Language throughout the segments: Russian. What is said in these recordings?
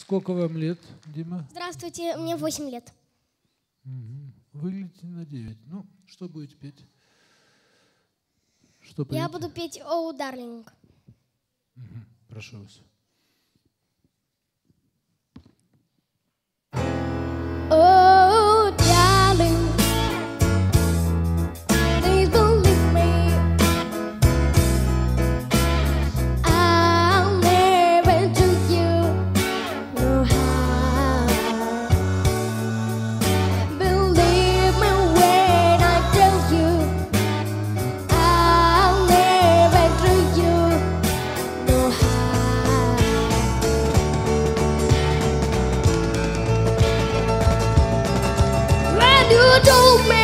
Сколько вам лет, Дима? Здравствуйте, мне 8 лет. Выглядите на 9. Ну, что будете петь? Что Я поете? буду петь «Оу, Дарлинг». Прошу вас. Told me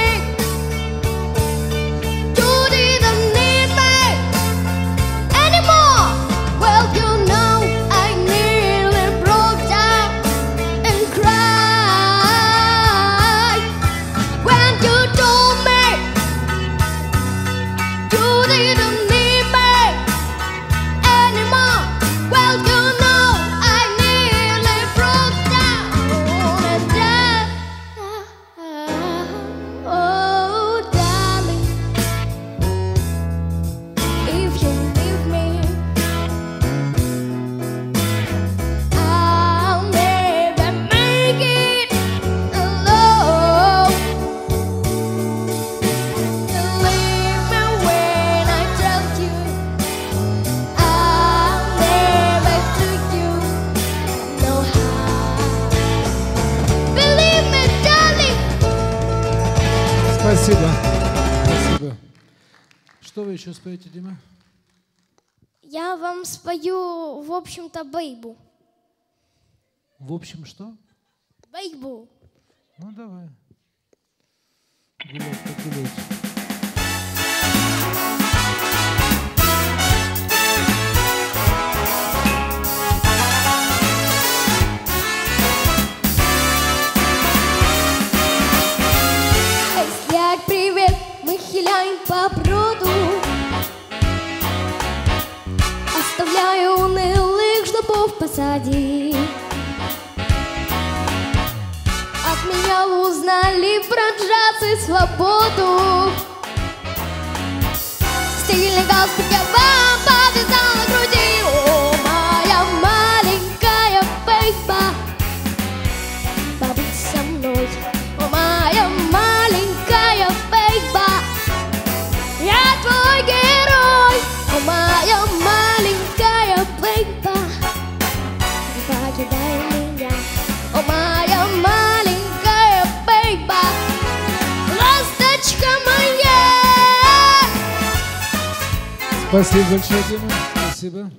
Спасибо. Спасибо. Что вы еще споете, Дима? Я вам спою, в общем-то, бейбу. В общем, что? Бейбу. Ну, давай. Гулять, погулять. Хиляем по пруду Оставляю унылых жлобов позади. От меня узнали про свободу. Стильный галстук я Спасибо большое, Дима. Спасибо.